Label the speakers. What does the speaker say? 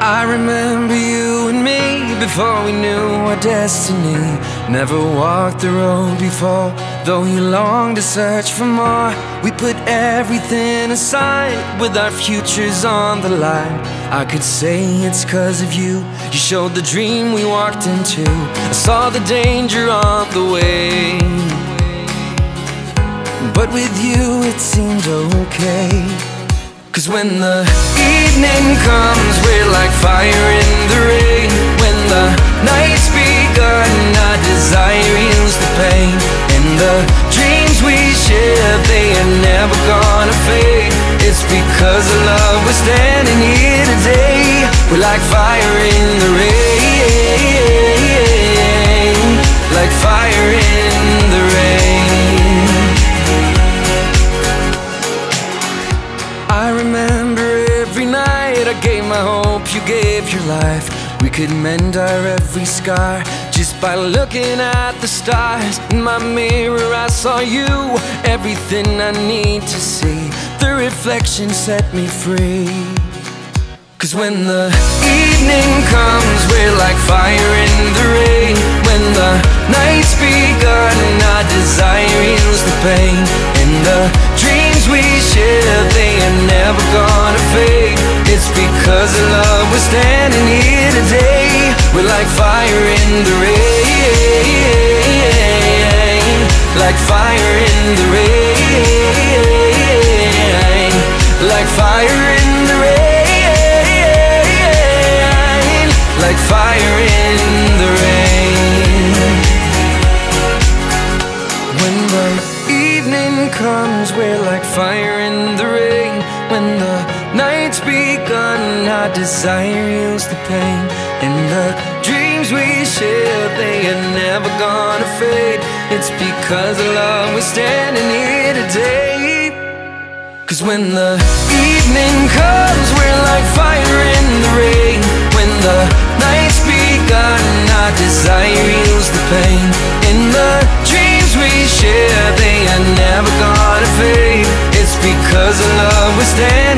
Speaker 1: I remember you and me before we knew our destiny. Never walked the road before, though you longed to search for more. We put everything aside with our futures on the line. I could say it's cause of you. You showed the dream we walked into. I saw the danger on the way. But with you it seemed okay. Cause when the evening comes, we're like fire in the rain. When the night's begun, our desire heals the pain. And the dreams we share, they are never gonna fade. It's because of love we're standing here today. We're like fire in the rain. I remember every night I gave my hope, you gave your life. We could mend our every scar just by looking at the stars. In my mirror, I saw you, everything I need to see. The reflection set me free. Cause when the evening comes, we're like fire in the rain. When the night's begun, our desire heals the pain. And the dreams It's because of love we're standing here today. We're like fire in the rain. Like fire in the rain. Like fire in the rain. Like fire in the rain. When the evening comes, we're like fire in the rain. When begun, our desire heals the pain. And the dreams we share, they are never gonna fade. It's because of love we're standing here today. Cause when the evening comes, we're like fire in the rain. When the night's begun, our desire heals the pain. In the dreams we share, they are never gonna fade. It's because of love we're standing